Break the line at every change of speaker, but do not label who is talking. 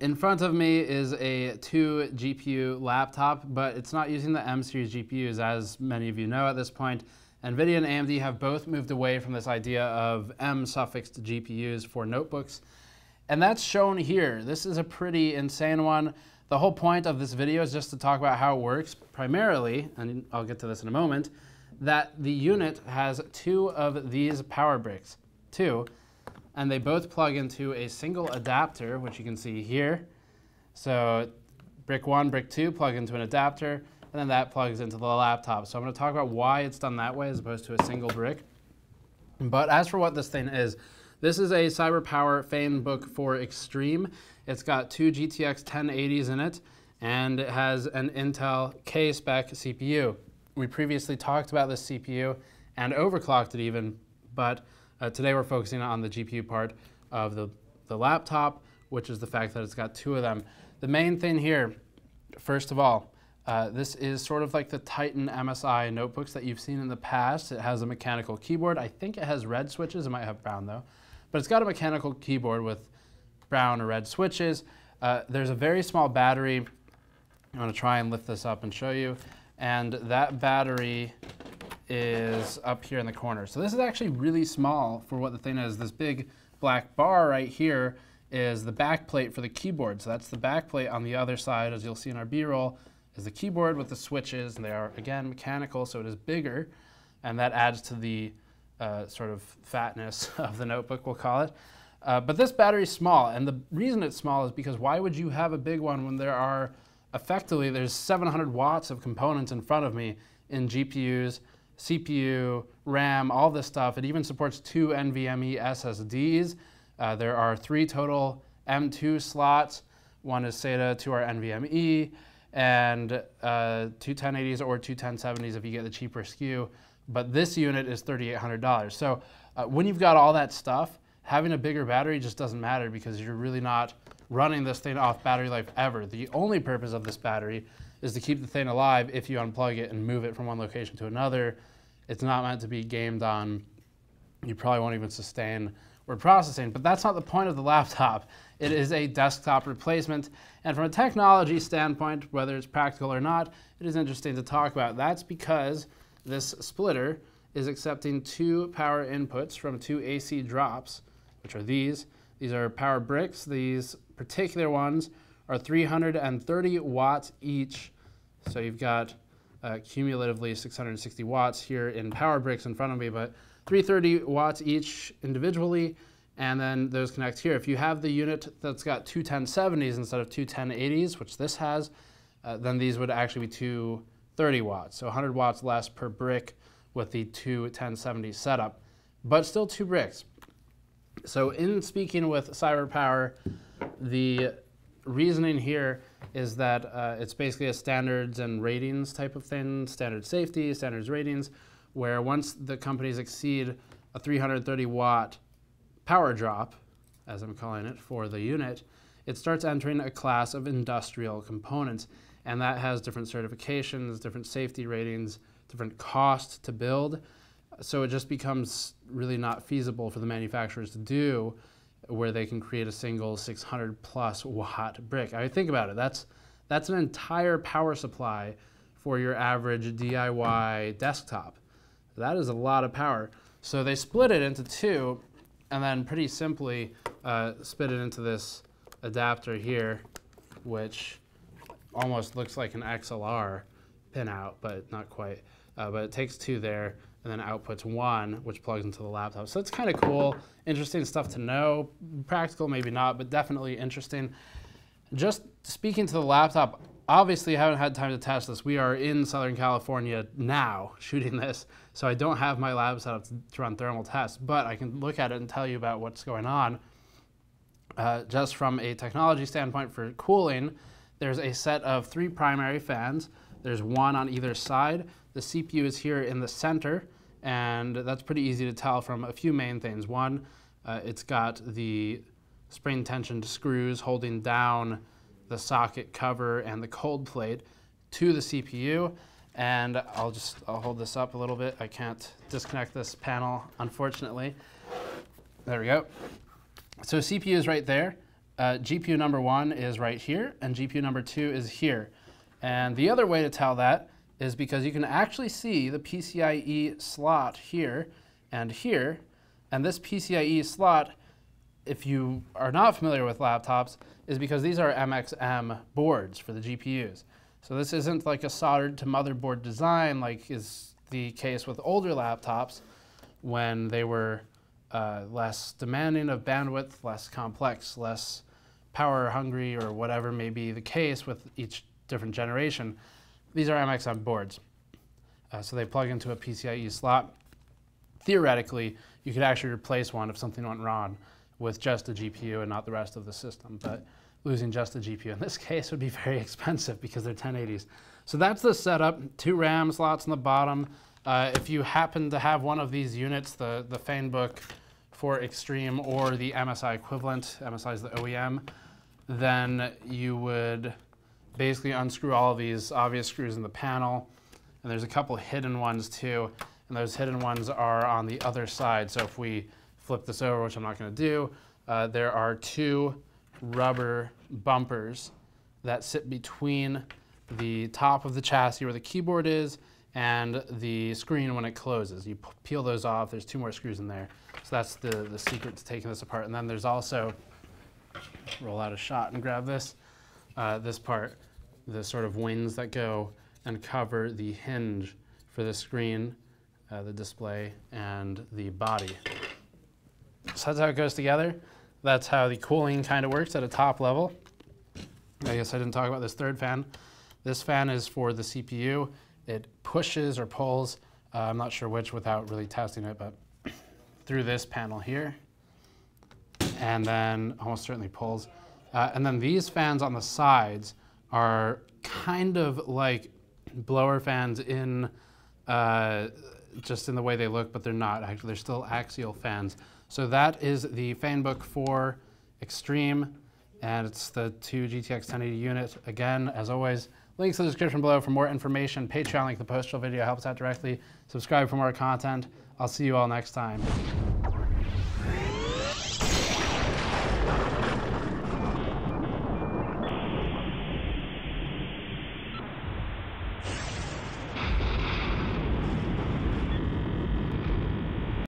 in front of me is a two GPU laptop, but it's not using the M series GPUs as many of you know at this point. NVIDIA and AMD have both moved away from this idea of M suffixed GPUs for notebooks. And that's shown here. This is a pretty insane one. The whole point of this video is just to talk about how it works, primarily, and I'll get to this in a moment, that the unit has two of these power bricks. Two and they both plug into a single adapter, which you can see here. So brick one, brick two plug into an adapter, and then that plugs into the laptop. So I'm to talk about why it's done that way as opposed to a single brick. But as for what this thing is, this is a CyberPower Fangbook for Extreme. It's got two GTX 1080s in it, and it has an Intel K-spec CPU. We previously talked about this CPU and overclocked it even, but uh, today we're focusing on the GPU part of the, the laptop, which is the fact that it's got two of them. The main thing here, first of all, uh, this is sort of like the Titan MSI notebooks that you've seen in the past. It has a mechanical keyboard. I think it has red switches. It might have brown though. But it's got a mechanical keyboard with brown or red switches. Uh, there's a very small battery. I'm going to try and lift this up and show you. And that battery is up here in the corner. So this is actually really small for what the thing is. This big black bar right here is the back plate for the keyboard. So that's the back plate on the other side, as you'll see in our B-roll, is the keyboard with the switches, and they are, again, mechanical, so it is bigger, and that adds to the uh, sort of fatness of the notebook, we'll call it. Uh, but this battery is small, and the reason it's small is because why would you have a big one when there are, effectively, there's 700 watts of components in front of me in GPUs, CPU, RAM, all this stuff. It even supports two NVMe SSDs. Uh, there are three total M2 slots. One is SATA to our NVMe, and uh, two 1080s or two 1070s if you get the cheaper SKU. But this unit is $3,800. So uh, when you've got all that stuff, having a bigger battery just doesn't matter because you're really not running this thing off battery life ever. The only purpose of this battery is to keep the thing alive if you unplug it and move it from one location to another. It's not meant to be gamed on. You probably won't even sustain word processing, but that's not the point of the laptop. It is a desktop replacement, and from a technology standpoint, whether it's practical or not, it is interesting to talk about. That's because this splitter is accepting two power inputs from two AC drops, which are these. These are power bricks. These particular ones are 330 watts each. So you've got uh, cumulatively 660 watts here in power bricks in front of me, but 330 watts each individually, and then those connect here. If you have the unit that's got two 1070s instead of two 1080s, which this has, uh, then these would actually be 230 watts, so 100 watts less per brick with the two 1070 setup, but still two bricks. So in speaking with CyberPower, the reasoning here is that uh, it's basically a standards and ratings type of thing, standard safety, standards ratings, where once the companies exceed a 330 watt power drop, as I'm calling it, for the unit, it starts entering a class of industrial components. And that has different certifications, different safety ratings, different costs to build. So it just becomes really not feasible for the manufacturers to do where they can create a single 600 plus watt brick. I mean, think about it. That's that's an entire power supply for your average DIY desktop. That is a lot of power. So they split it into two, and then pretty simply uh, split it into this adapter here, which almost looks like an XLR pinout, but not quite. Uh, but it takes two there, and then outputs one, which plugs into the laptop. So it's kind of cool, interesting stuff to know. Practical, maybe not, but definitely interesting. Just speaking to the laptop, obviously I haven't had time to test this. We are in Southern California now shooting this, so I don't have my lab set up to run thermal tests, but I can look at it and tell you about what's going on. Uh, just from a technology standpoint for cooling, there's a set of three primary fans. There's one on either side. The CPU is here in the center, and that's pretty easy to tell from a few main things. One, uh, it's got the spring tensioned screws holding down the socket cover and the cold plate to the CPU. And I'll just I'll hold this up a little bit. I can't disconnect this panel, unfortunately. There we go. So CPU is right there. uh, GPU number one is right here, and GPU number two is here. And the other way to tell that is because you can actually see the PCIe slot here and here, and this PCIe slot, if you are not familiar with laptops, is because these are MXM boards for the GPUs. So this isn't like a soldered to motherboard design like is the case with older laptops when they were uh, less demanding of bandwidth, less complex, less power hungry, or whatever may be the case with each different generation. These are MXM boards. Uh, so they plug into a PCIe slot. Theoretically, you could actually replace one if something went wrong with just a GPU and not the rest of the system. But losing just the GPU in this case would be very expensive because they're 1080s. So that's the setup, two RAM slots on the bottom. Uh, if you happen to have one of these units, the, the Fangbook for Extreme or the MSI equivalent, MSI is the OEM, then you would basically unscrew all of these obvious screws in the panel. And there's a couple hidden ones too. And those hidden ones are on the other side. So if we flip this over, which I'm not going to do, uh, there are two rubber bumpers that sit between the top of the chassis where the keyboard is and the screen when it closes. You peel those off. There's two more screws in there. So that's the, the secret to taking this apart. And then there's also, roll out a shot and grab this, uh, this part, the sort of wings that go and cover the hinge for the screen, uh, the display, and the body. So that's how it goes together. That's how the cooling kind of works at a top level. I guess I didn't talk about this third fan. This fan is for the CPU. It pushes or pulls, uh, I'm not sure which without really testing it, but through this panel here. And then almost certainly pulls. Uh, and then these fans on the sides are kind of like blower fans in uh, just in the way they look, but they're not. Actually, they're still axial fans. So that is the Fangbook 4 Extreme, and it's the two GTX 1080 unit. Again, as always, links in the description below for more information. Patreon link the postal video helps out directly. Subscribe for more content. I'll see you all next time.